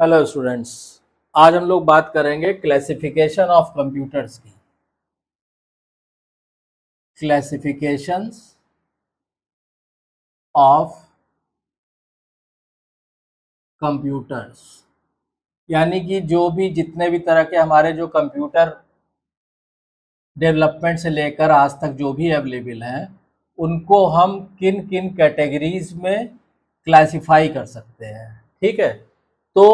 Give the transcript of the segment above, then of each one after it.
Hello students आज हम लोग बात करेंगे क्लासिफिकेशन ऑफ़ कंप्यूटर्स की। क्लासिफिकेशंस ऑफ़ कंप्यूटर्स यानी कि जो भी जितने भी तरह के हमारे जो कंप्यूटर डेवलपमेंट से लेकर आज तक जो भी अवेलेबल हैं, उनको हम किन किन कैटेगरीज में क्लासिफाई कर सकते हैं। ठीक है? तो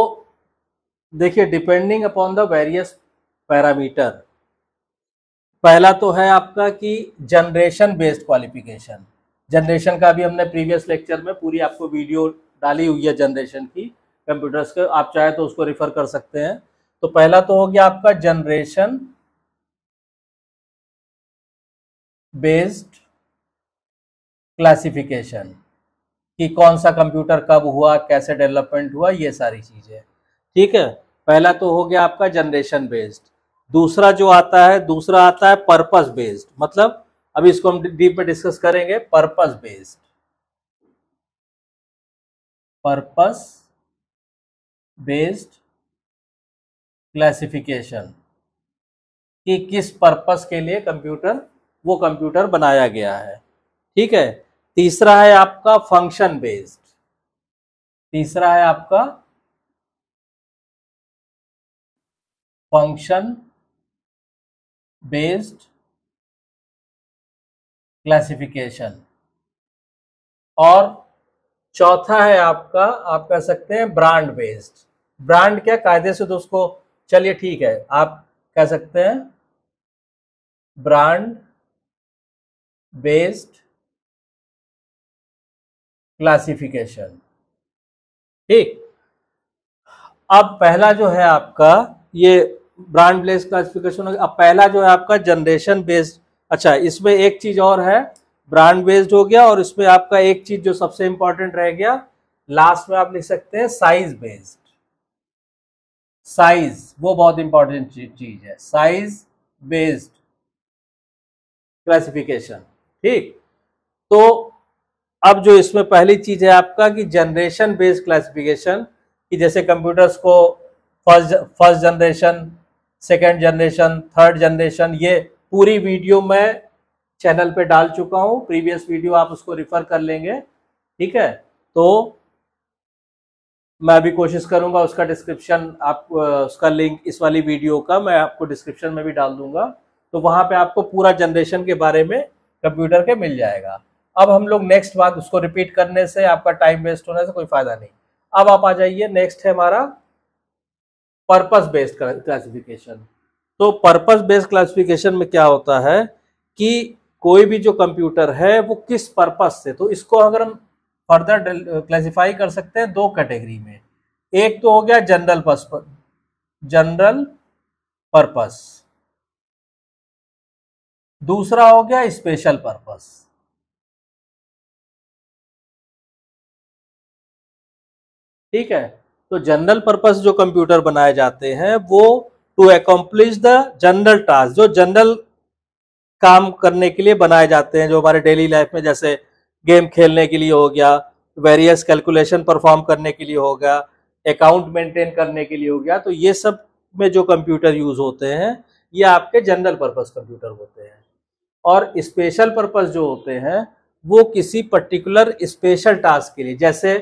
देखिए depending upon the various parameter पहला तो है आपका कि जनरेशन बेस्ड क्वालिफिकेशन जनरेशन का भी हमने प्रीवियस लेक्चर में पूरी आपको वीडियो डाली हुई है जनरेशन की कंप्यूटर्स के, आप चाहे तो उसको रिफर कर सकते हैं। तो पहला तो हो गया आपका जनरेशन बेस्ड क्लासिफिकेशन कि कौन सा कंप्यूटर कब हुआ, कैसे डेवलपमेंट हुआ, ये सारी चीज़ें ठीक है? पहला तो हो गया आपका जनरेशन बेस्ड दूसरा जो आता है, दूसरा आता है पर्पस बेस्ड मतलब अभी इसको हम डीप में डिस्कस करेंगे purpose based purpose based classification कि किस पर्पस के लिए कंप्यूटर वो कंप्यूटर बनाया गया है। ठीक है? तीसरा है आपका फ़ंक्शन बेस्ड तीसरा है आपका फ़ंक्शन बेस्ड क्लासिफिकेशन और चौथा है आपका, आप कह सकते हैं ब्रांड बेस्ड ब्रांड क्या कायदे से तो उसको चलिए ठीक है, आप कह सकते हैं ब्रांड बेस्ड क्लासिफिकेशन। ठीक। अब पहला जो है आपका, ये ब्रांड बेस्ड क्लासिफिकेशन अब पहला जो है आपका जनरेशन बेस्ड अच्छा इसमें एक चीज़ और है, ब्रांड बेस्ड हो गया और इसमें आपका एक चीज़ जो सबसे इंपॉर्टेंट रह गया लास्ट में आप लिख सकते हैं साइज़ बेस्ड साइज़ वो बहुत इंपॉर्टेंट चीज़ है। साइज़ बेस्ड क्लासिफिकेशन ठीक। तो अब जो इसमें पहली चीज़ है आपका कि जनरेशन बेस्ड क्लासिफिकेशन कि जैसे कंप्यूटर्स को first first generation second generation third generation ये पूरी वीडियो मैं चैनल पे डाल चुका हूँ। प्रीवियस वीडियो आप उसको रिफर कर लेंगे। ठीक है? तो मैं भी कोशिश करूँगा उसका डिस्क्रिप्शन आप, उसका लिंक इस वाली वीडियो का मैं आपको डिस्क्रिप्शन में भी डाल दूँगा। तो वहाँ पे आपको पूरा जनरेशन के बारे में कंप्यूटर के मिल जाएगा। अब हम लोग नेक्स्ट बात उसको रिपीट करने से, आपका टाइम वेस्ट होने से कोई फ़ायदा नहीं। अब आप आ जाइए नेक्स्ट है हमारा पर्पस बेस्ड क्लासिफिकेशन तो पर्पस बेस्ड क्लासिफिकेशन में क्या होता है कि कोई भी जो कंप्यूटर है, वो किस पर्पस से? तो इसको अगर हम फर्दर क्लासिफाई कर सकते हैं दो कैटेगरी में। एक तो हो गया जनरल पर्पस जनरल पर्पस दूसरा हो गया स्पेशल पर्पस ठीक है? तो जनरल पर्पस जो कंप्यूटर बनाए जाते हैं, वो to accomplish the general task जो जनरल काम करने के लिए बनाए जाते हैं, जो हमारे डेली लाइफ में जैसे गेम खेलने के लिए हो गया वेरियस कैलकुलेशन परफॉर्म करने के लिए हो गया अकाउंट मेंटेन करने के लिए हो गया तो ये सब में जो कंप्यूटर यूज़ होते हैं, ये आपके जनरल पर्पस कंप्यूटर होते हैं। और स्पेशल पर्पस जो होते हैं, वो किसी पर्टिकुलर स्पेशल टास्क के लिए, जैसे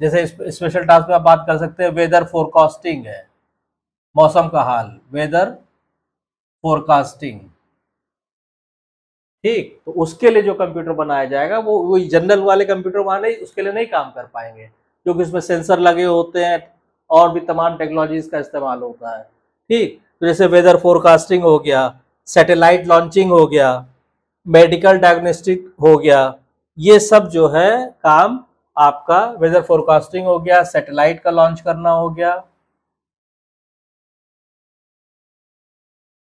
जैसे स्पेशल टास्क में आप बात कर सकते हैं वेदर फोरकास्टिंग है। मौसम का हाल वेदर फोरकास्टिंग ठीक तो उसके लिए जो कंप्यूटर बनाया जाएगा, वो वही जनरल वाले कंप्यूटर वहाँ नहीं उसके लिए नहीं काम कर पाएँगे क्योंकि उसमें सेंसर लगे होते हैं और भी तमाम टेक्नोलॉजीज़ का इस्तेमाल होता है। ठीक तो जैसे वेदर फोरकास्टिंग हो गया सैटेलाइट लॉन्चिंग हो गया मेडिकल डायग्नोस्टिक हो गया, ये सब जो है काम आपका वेदर फोरकास्टिंग हो गया सैटेलाइट का लॉन्च करना हो गया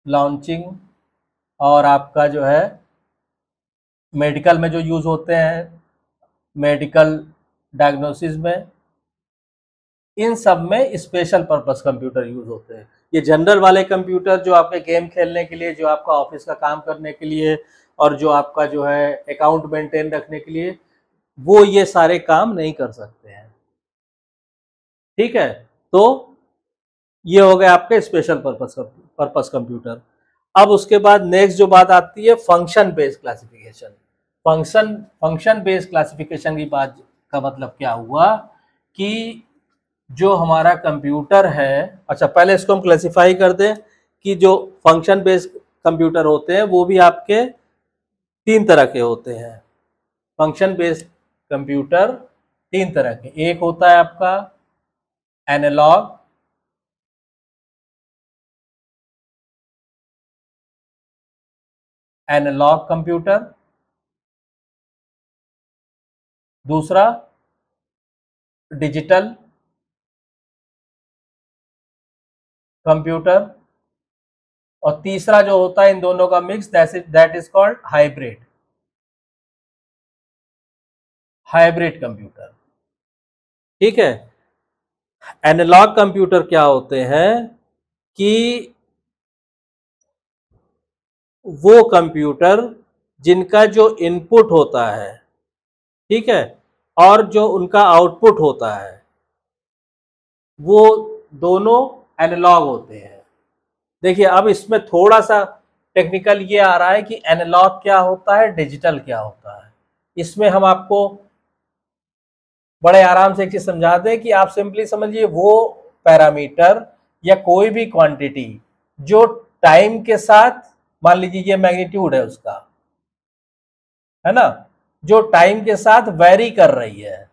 लॉन्चिंग और आपका जो है मेडिकल में जो यूज़ होते हैं मेडिकल डायग्नोसिस में, इन सब में स्पेशल पर्पस कंप्यूटर यूज़ होते हैं। ये जनरल वाले कंप्यूटर जो आपके गेम खेलने के लिए, जो आपका ऑफ़िस का काम करने के लिए, और जो आपका जो है अकाउंट मेंटेन रखने के लिए वो ये सारे काम नहीं कर सकते हैं। ठीक है? तो ये हो गए आपके स्पेशल पर्पस पर्पस कंप्यूटर अब उसके बाद नेक्स्ट जो बात आती है function based classification function function based classification की बात का मतलब क्या हुआ कि जो हमारा कंप्यूटर है अच्छा पहले इसको हम क्लासिफाई कर दें कि जो फ़ंक्शन बेस्ड कंप्यूटर होते हैं, वो भी आपके तीन तरह के होते हैं। फ़ंक्शन बेस्ड कंप्यूटर, तीन तरह के। एक होता है आपका एनालॉग एनालॉग कंप्यूटर। दूसरा, डिजिटल कंप्यूटर। और तीसरा जो होता है इन दोनों का mix, that is called hybrid. Hybrid computer. ठीक है? एनालॉग कंप्यूटर क्या होते हैं कि वो कंप्यूटर जिनका जो इनपुट होता है, ठीक है, और जो उनका आउटपुट होता है, वो दोनों एनालॉग होते हैं। देखिए, अब इसमें थोड़ा सा टेक्निकल ये आ रहा है कि एनालॉग क्या होता है, डिजिटल क्या होता है। इसमें हम आपको बड़े आराम से एक चीज़ समझा दें कि आप सिंपली समझिए, वो पैरामीटर या कोई भी क्वांटिटी जो टाइम के साथ, मान लीजिए ये मैग्नीट्यूड है उसका, है ना? जो टाइम के साथ वेरी कर रही है।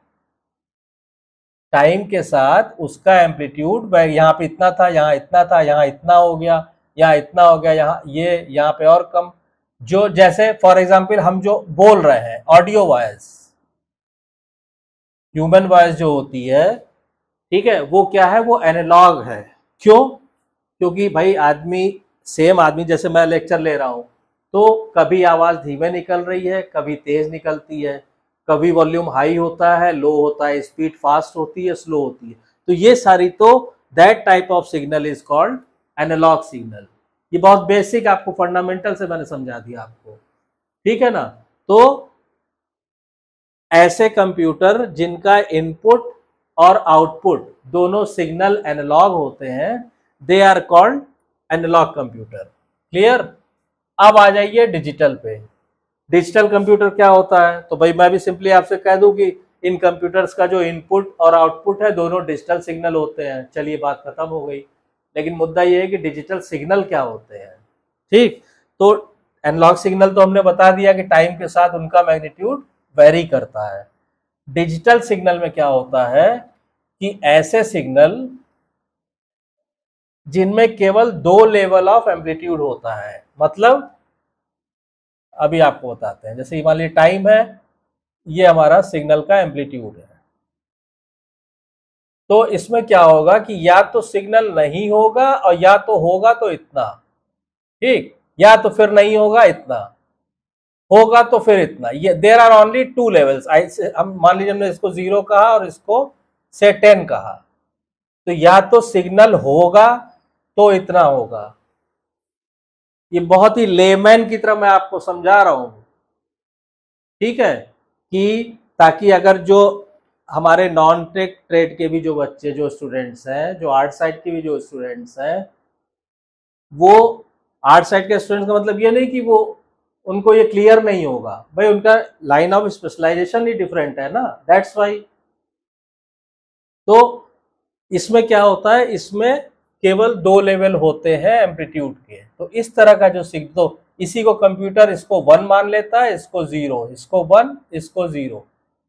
टाइम के साथ उसका एम्पलीट्यूड यहाँ पे इतना था, यहाँ इतना था, यहाँ इतना हो गया, यहाँ इतना हो गया, यहाँ ये, यहाँ पे और कम। जो जैसे फॉर एग्ज़ाम्पल हम जो बोल रहे हैं ऑडियो वॉयस ह्यूमन वॉयस जो होती है, ठीक है, वो क्या है, वो एनालॉग है। क्यों? क्योंकि भाई आदमी सेम आदमी जैसे मैं लेक्चर ले रहा हूँ तो कभी आवाज़ धीमे निकल रही है, कभी तेज निकलती है, कभी वॉल्यूम हाई होता है लो होता है स्पीड फास्ट होती है स्लो होती है। तो ये सारी तो that type of signal is called analog signal ये बहुत बेसिक आपको फंडामेंटल से मैंने समझा दिया आपको। ठीक है ना? तो ऐसे कंप्यूटर जिनका इनपुट और आउटपुट दोनों सिग्नल एनालॉग होते हैं they are called analog computer clear अब आ जाइए डिजिटल पे। डिजिटल कंप्यूटर क्या होता है? तो भाई मैं भी सिंपली आपसे कह दूँ कि इन कंप्यूटर्स का जो इनपुट और आउटपुट है, दोनों डिजिटल सिग्नल होते हैं। चलिए बात खत्म हो गई। लेकिन मुद्दा ये है कि डिजिटल सिग्नल क्या होते हैं। ठीक? तो एनालॉग सिग्नल तो हमने बता दिया कि टाइम के साथ उनका मैग्नीट्यूड वेरी करता है। डिजिटल सिग्नल में क्या होता है कि ऐसे सिग्नल जिनमें केवल दो लेवल ऑफ़ एम्पलीट्यूड होता है। मतलब अभी आपको बताते हैं, जैसे मान लीजिए टाइम है, ये हमारा सिग्नल का एम्पलीट्यूड है। तो इसमें क्या होगा कि या तो सिग्नल नहीं होगा और या तो होगा तो इतना। ठीक? या तो फिर नहीं होगा, इतना। होगा तो फिर इतना। ये there are only two levels आई हम मान लीजिए हमने इसको ज़ीरो कहा और इसको से टेन कहा। तो या तो सिग्नल होगा तो इतना होगा। ये बहुत ही लेमैन की तरह मैं आपको समझा रहा हूँ। ठीक है? कि ताकि अगर जो हमारे नॉन टेक ट्रेड के भी जो बच्चे, जो स्टूडेंट्स हैं, जो आर्ट साइड के भी जो स्टूडेंट्स हैं, वो आर्ट साइड के स्टूडेंट्स का मतलब ये नहीं कि वो उनको ये क्लियर नहीं होगा। भाई, उनका लाइन ऑफ़ स्पेशलाइजेशन ही डिफरेंट है ना। दैट्स वाई तो इसमें क्या होता है? इसमें केवल दो लेवल होते हैं एम्पलीट्यूड के। तो इस तरह का जो सिग्नल तो इसी को कंप्यूटर इसको वन मान लेता है, इसको ज़ीरो इसको वन इसको ज़ीरो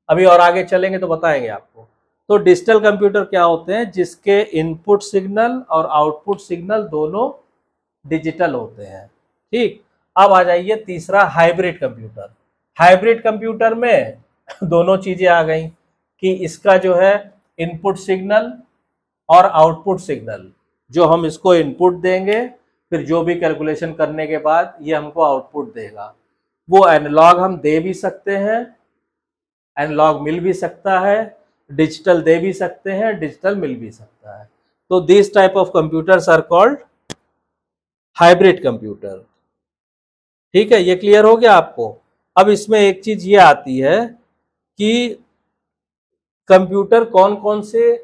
अभी और आगे चलेंगे तो बताएँगे आपको। तो डिजिटल कंप्यूटर क्या होते हैं? जिसके इनपुट सिग्नल और आउटपुट सिग्नल दोनों डिजिटल होते हैं। ठीक? अब आ जाइए तीसरा हाइब्रिड कंप्यूटर हाइब्रिड कंप्यूटर में दोनों चीज़ें आ गई कि इसका जो है इनपुट सिग्नल और आउटपुट सिग्नल जो हम इसको इनपुट देंगे, फिर जो भी कैलकुलेशन करने के बाद ये हमको आउटपुट देगा। वो एनालॉग हम दे भी सकते हैं एनालॉग मिल भी सकता है डिजिटल दे भी सकते हैं डिजिटल मिल भी सकता है। तो this type of computers are called hybrid computer ठीक है, ये क्लियर हो गया आपको? अब इसमें एक चीज़ ये आती है कि कंप्यूटर कौन कौन से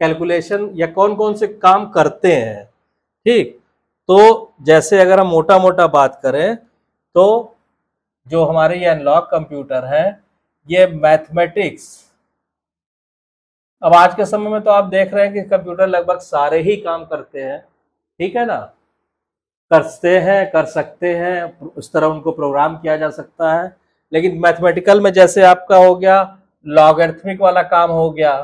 कैलकुलेशन या कौन कौन से काम करते हैं, ठीक? तो जैसे अगर हम मोटा मोटा बात करें तो जो हमारे ये अनलॉक कंप्यूटर है, ये मैथमेटिक्स अब आज के समय में तो आप देख रहे हैं कि कंप्यूटर लगभग सारे ही काम करते हैं, ठीक है ना? करते हैं, कर सकते हैं उस तरह उनको प्रोग्राम किया जा सकता है। लेकिन मैथमेटिकल में जैसे आपका हो गया लॉगरिथमिक वाला काम हो गया।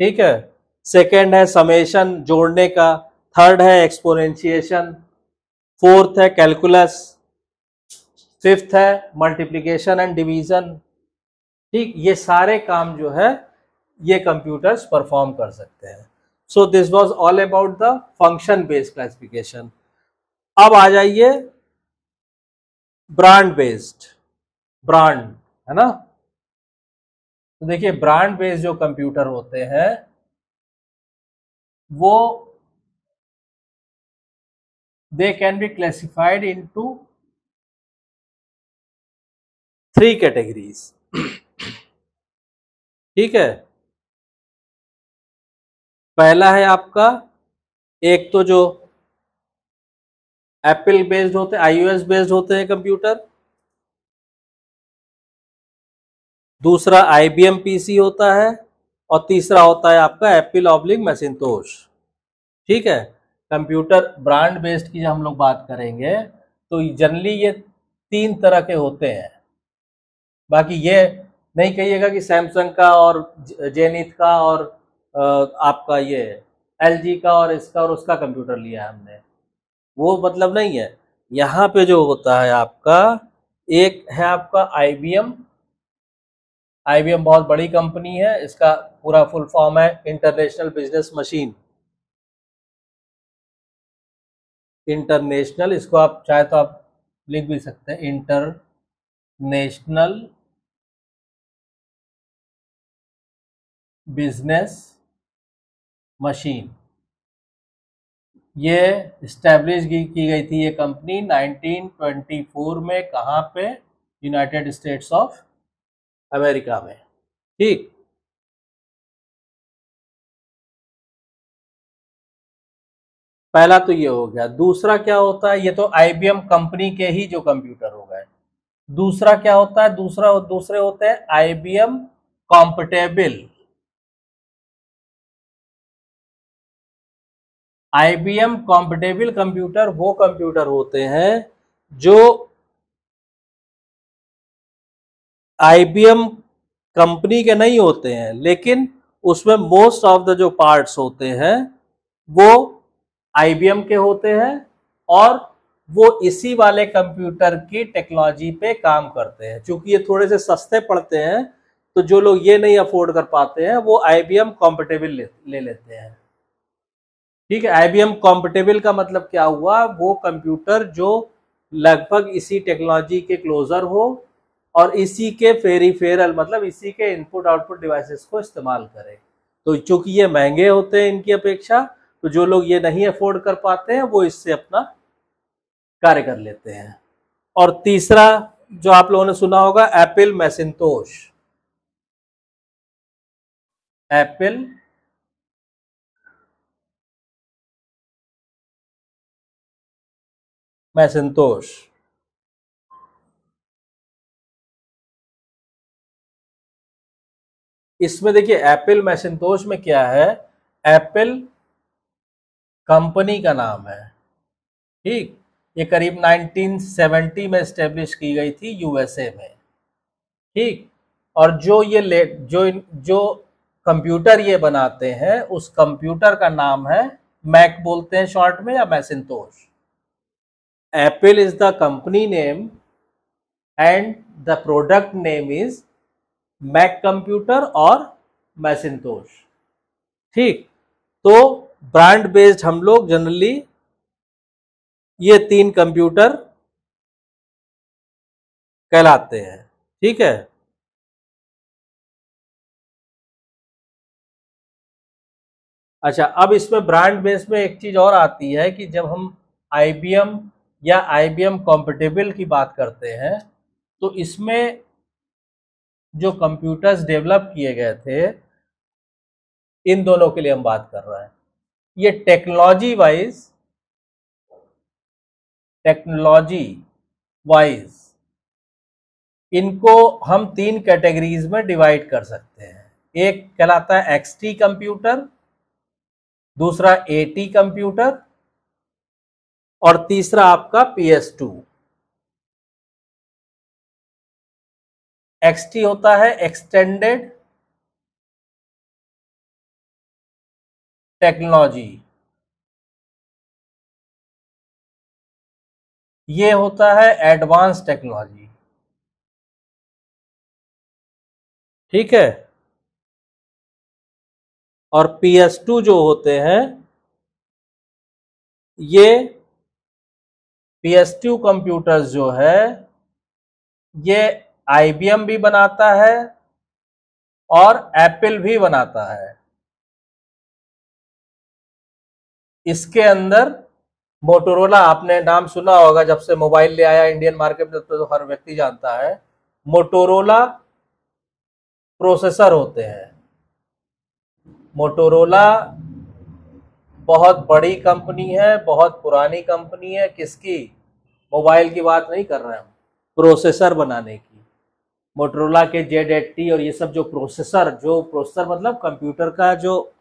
ठीक है? सेकेंड है समेशन जोड़ने का। थर्ड है एक्सपोनेंशिएशन फोर्थ है कैलकुलस फिफ्थ है मल्टीप्लिकेशन एंड डिवीज़न ठीक? ये सारे काम जो है, ये कंप्यूटर्स परफॉर्म कर सकते हैं। So this was all about the function based classification अब आ जाइए ब्रांड बेस्ड ब्रांड है ना? तो देखिए ब्रांड बेस्ड जो कंप्यूटर होते हैं, वो they can be classified into three categories ठीक है? पहला है आपका, एक तो जो एप्पल बेस्ड होते हैं आईओएस बेस्ड होते हैं कंप्यूटर दूसरा आईबीएम पीसी होता है, और तीसरा होता है आपका एप्पल ऑब्लिक मैसिनतोश ठीक है? कंप्यूटर ब्रांड बेस्ड की जब हम लोग बात करेंगे तो जनरली ये तीन तरह के होते हैं। बाकी ये नहीं कहिएगा कि सैमसंग का और जेनिथ का और आपका ये एलजी का और इसका और उसका कंप्यूटर लिया है हमने। वो मतलब नहीं है। यहाँ पे जो होता है आपका, एक है आपका आईबीएम आईबीएम बहुत बड़ी कंपनी है। इसका पूरा फुल फॉर्म है इंटरनेशनल बिज़नेस मशीन इंटरनेशनल इसको आप चाहे तो आप लिख भी सकते हैं। International business machine. ये इस्टेब्लिश की गई थी ये कंपनी 1924 में कहाँ पे? यूनाइटेड स्टेट्स ऑफ़ अमेरिका में। ठीक। पहला तो ये हो गया। दूसरा क्या होता है? ये तो आईबीएम कंपनी के ही जो कंप्यूटर हो गए। दूसरा क्या होता है? दूसरा, दूसरे होते हैं IBM compatible IBM compatible computer वो कंप्यूटर होते हैं जो आईबीएम कंपनी के नहीं होते हैं लेकिन उसमें मोस्ट ऑफ़ द जो पार्ट्स होते हैं वो आईबीएम के होते हैं और वो इसी वाले कंप्यूटर की टेक्नोलॉजी पे काम करते हैं। क्योंकि ये थोड़े से सस्ते पड़ते हैं तो जो लोग ये नहीं अफोर्ड कर पाते हैं वो आईबीएम कॉम्पिटेबल ले, ले लेते हैं। ठीक है आईबीएम कॉम्पिटेबल का मतलब क्या हुआ? वो कंप्यूटर जो लगभग इसी टेक्नोलॉजी के क्लोजर हो और इसी के फेरीफेरल मतलब इसी के इनपुट आउटपुट डिवाइसेस को इस्तेमाल करें। तो चूँकि ये महँगे होते हैं इनकी अपेक्षा तो जो लोग ये नहीं अफोर्ड कर पाते हैं, वो इससे अपना कार्य कर लेते हैं। और तीसरा जो आप लोगों ने सुना होगा एप्पल मैसिनतोष एप्पल मैसिनतोष इसमें देखिए एप्पल मैसिनतोष में क्या है? एप्पल कंपनी का नाम है। ठीक? ये करीब 1970 में स्टेब्लिश की गई थी यूएसए में। ठीक? और जो ये ले, जो जो कंप्यूटर ये बनाते हैं, उस कंप्यूटर का नाम है मैक बोलते हैं शॉर्ट में या Macintosh Apple is the company name and the product name is Mac computer और मैसिनतोष ठीक? तो ब्रांड बेस्ड हम लोग जनरली ये तीन कंप्यूटर कहलाते हैं। ठीक है? अच्छा अब इसमें ब्रांड बेस में एक चीज़ और आती है कि जब हम आईबीएम या आईबीएम कॉम्पिटेबल की बात करते हैं तो इसमें जो कंप्यूटर्स डेवलप किए गए थे, इन दोनों के लिए हम बात कर रहे हैं। ये टेक्नोलॉजी वाइज टेक्नोलॉजी वाइज इनको हम तीन कैटेगरीज में डिवाइड कर सकते हैं। एक कहलाता है एक्सटी कंप्यूटर दूसरा एटी कंप्यूटर और तीसरा आपका पी एस टू एक्सटी होता है एक्सटेंडेड टेक्नोलॉजी ये होता है एडवांस टेक्नोलॉजी ठीक है? और पी एस टू जो होते हैं, ये पी एस टू कंप्यूटर्स जो है, ये आईबीएम भी बनाता है और एप्पल भी बनाता है। इसके अंदर मोटोरोला आपने नाम सुना होगा, जब से मोबाइल ले आया इंडियन मार्केट में तो हर व्यक्ति जानता है। मोटोरोला प्रोसेसर होते हैं। मोटोरोला बहुत बड़ी कंपनी है, बहुत पुरानी कंपनी है, किसकी? मोबाइल की बात नहीं कर रहे हम। प्रोसेसर बनाने की। मोटरोला के जेड एट्टी और ये सब जो प्रोसेसर जो प्रोसेसर मतलब कंप्यूटर का जो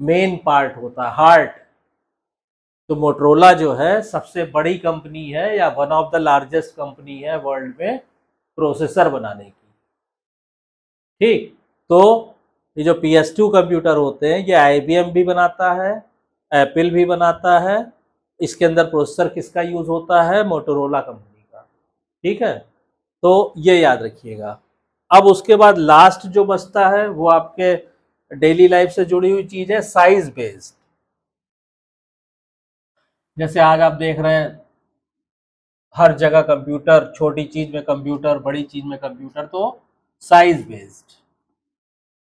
मेन पार्ट होता है हार्ट तो मोटरोला जो है, सबसे बड़ी कंपनी है या one of the largest company है वर्ल्ड में प्रोसेसर बनाने की। ठीक? तो ये जो पी एस टू कंप्यूटर होते हैं, ये आई बी एम भी बनाता है एप्पल भी बनाता है, इसके अंदर प्रोसेसर किसका यूज़ होता है? मोटोरोला कंपनी का। ठीक है? तो ये याद रखिएगा। अब उसके बाद लास्ट जो बचता है, वो आपके डेली लाइफ से जुड़ी हुई चीज़ है साइज़ बेस्ड जैसे आज आप देख रहे हैं, हर जगह कंप्यूटर छोटी चीज़ में कंप्यूटर बड़ी चीज़ में कंप्यूटर तो साइज़ बेस्ड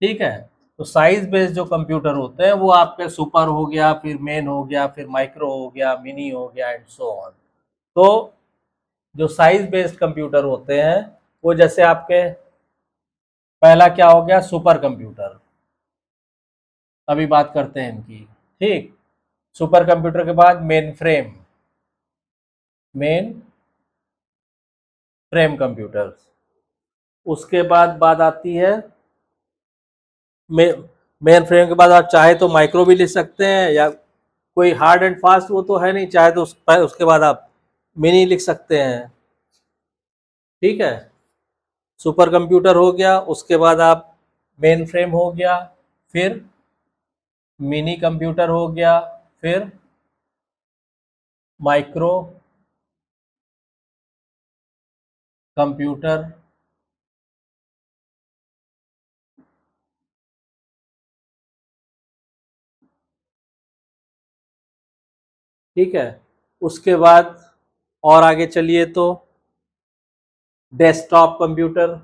ठीक है? तो साइज़ बेस्ड जो कंप्यूटर होते हैं, वो आपके सुपर हो गया, फिर मेन हो गया, फिर माइक्रो हो गया मिनी हो गया एंड सो ऑन तो जो साइज़ बेस्ड कंप्यूटर होते हैं, वो जैसे आपके पहला क्या हो गया? सुपर कंप्यूटर अभी बात करते हैं इनकी। ठीक? सुपर कंप्यूटर के बाद mainframe mainframe computers उसके बाद बात आती है मेन फ्रेम के बाद आप चाहे तो माइक्रो भी लिख सकते हैं या कोई हार्ड एंड फास्ट वो तो है नहीं चाहे तो उस, उसके बाद आप मिनी लिख सकते हैं। ठीक है? सुपर कंप्यूटर हो गया उसके बाद आप मेन फ्रेम हो गया फिर मिनी कंप्यूटर हो गया फिर माइक्रो कंप्यूटर ठीक है? उसके बाद और आगे चलिए तो डेस्कटॉप कंप्यूटर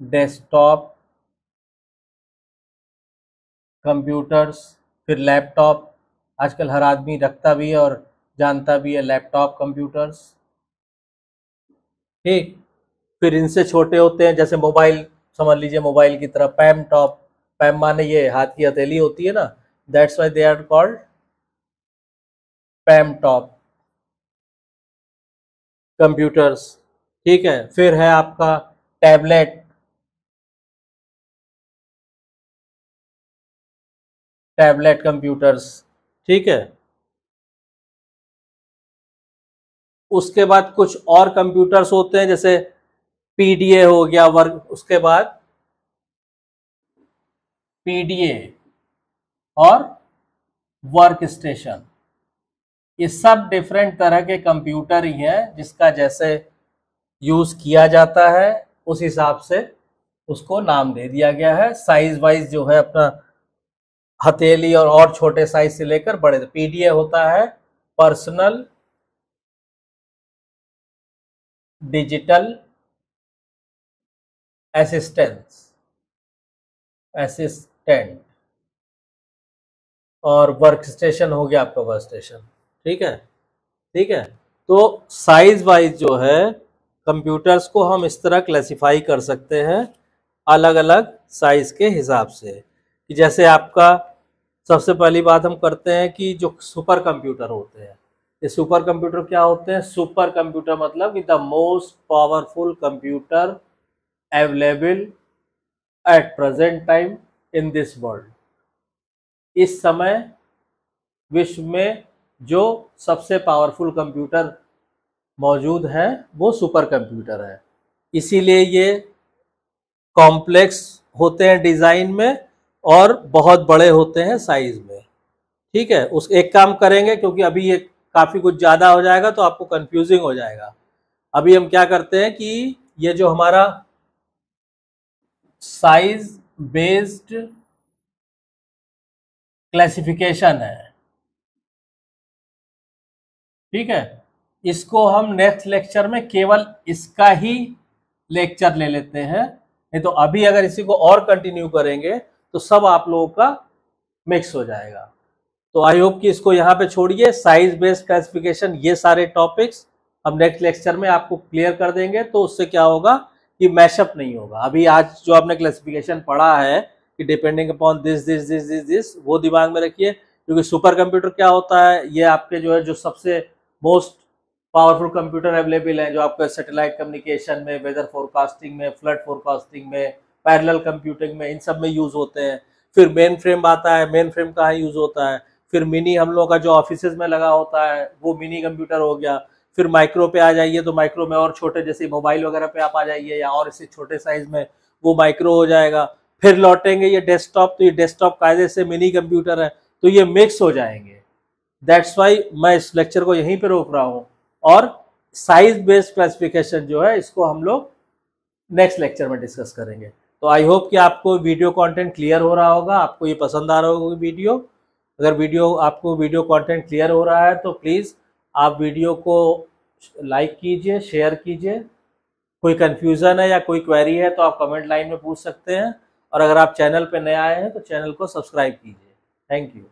डेस्कटॉप कंप्यूटर्स फिर लैपटॉप आजकल हर आदमी रखता भी है और जानता भी है लैपटॉप कंप्यूटर्स ठीक? फिर इनसे छोटे होते हैं, जैसे मोबाइल समझ लीजिए मोबाइल की तरह पैम टॉप पैम माने ये, हाथ की हथेली होती है ना? That's why they are called palmtop computers ठीक है, फिर है आपका टैबलेट टैबलेट कंप्यूटर्स ठीक है? उसके बाद कुछ और कंप्यूटर्स होते हैं, जैसे पीडीए हो गया वर्क उसके बाद पीडीए और वर्क स्टेशन ये सब डिफरेंट तरह के कंप्यूटर ही हैं जिसका जैसे यूज़ किया जाता है, उस हिसाब से उसको नाम दे दिया गया है। साइज़ वाइज जो है अपना हथेली और और छोटे साइज़ से लेकर बड़े पीडीए होता है पर्सनल डिजिटल असिस्टेंस असिस्टेंट और वर्क स्टेशन हो गया आपका वर्क स्टेशन ठीक है? ठीक है? तो साइज़ वाइज जो है कंप्यूटर्स को हम इस तरह क्लासिफाई कर सकते हैं अलग अलग साइज़ के हिसाब से। कि जैसे आपका सबसे पहली बात हम करते हैं कि जो सुपर कंप्यूटर होते हैं। ये सुपर कंप्यूटर क्या होते हैं? सुपर कंप्यूटर मतलब the most powerful computer available at present time in this world इस समय विश्व में जो सबसे पावरफुल कंप्यूटर मौजूद है, वो सुपर कंप्यूटर है। इसीलिए ये कॉम्प्लेक्स होते हैं डिज़ाइन में और बहुत बड़े होते हैं साइज़ में। ठीक है, उस एक काम करेंगे, क्योंकि अभी ये काफ़ी कुछ ज़्यादा हो जाएगा तो आपको कंफ्यूजिंग हो जाएगा। अभी हम क्या करते हैं कि ये जो हमारा साइज़ बेस्ड क्लासिफिकेशन है। ठीक है? इसको हम नेक्स्ट लेक्चर में केवल इसका ही लेक्चर ले लेते हैं। नहीं तो अभी अगर इसी को और कंटिन्यू करेंगे तो सब आप लोगों का मिक्स हो जाएगा। तो आई होप कि इसको यहाँ पे छोड़िए। साइज़ बेस्ड क्लासिफिकेशन ये सारे टॉपिक्स हम नेक्स्ट लेक्चर में आपको क्लियर कर देंगे। तो उससे क्या होगा कि मैशअप नहीं होगा। अभी आज जो आपने क्लासिफिकेशन पढ़ा है कि depending upon this this this this this वो दिमाग में रखिए, क्योंकि सुपर कंप्यूटर क्या होता है, ये आपके जो है, जो सबसे मोस्ट पावरफुल कंप्यूटर अवेलेबल है, जो आपका सैटेलाइट कम्युनिकेशन में वेदर फोरकास्टिंग में फ्लड फोरकास्टिंग में पैरेलल कंप्यूटिंग में, इन सब में यूज़ होते हैं। फिर मेन फ्रेम आता है मेन फ्रेम कहाँ यूज़ होता है? फिर मिनी हम लोग का जो ऑफ़िस में लगा होता है, वो मिनी कंप्यूटर हो गया। फिर माइक्रो पे आ जाइए तो माइक्रो में और छोटे, जैसे मोबाइल वगैरह पे आप आ जाइए, या और इसे छोटे साइज़ में, वो माइक्रो हो जाएगा। फिर लौटेंगे ये डेस्कटॉप तो ये डेस्कटॉप कायदे से मिनी कंप्यूटर है तो ये मिक्स हो जाएँगे। दैट्स वाई मैं इस लेक्चर को यहीं पर रोक रहा हूँ। और साइज़ बेस्ड क्लासिफिकेशन जो है, इसको हम लोग नेक्स्ट लेक्चर में डिस्कस करेंगे। तो आई होप कि आपको वीडियो कंटेंट क्लियर हो रहा होगा, आपको ये पसंद आ रहा होगा वीडियो अगर वीडियो आपको वीडियो कंटेंट क्लियर हो रहा है तो प्लीज़ आप वीडियो को लाइक कीजिए शेयर कीजिए। कोई कन्फ्यूज़न है या कोई क्वेरी है तो आप कमेंट लाइन में पूछ सकते हैं। और अगर आप चैनल पर नए आए हैं तो चैनल को सब्सक्राइब कीजिए। Thank you.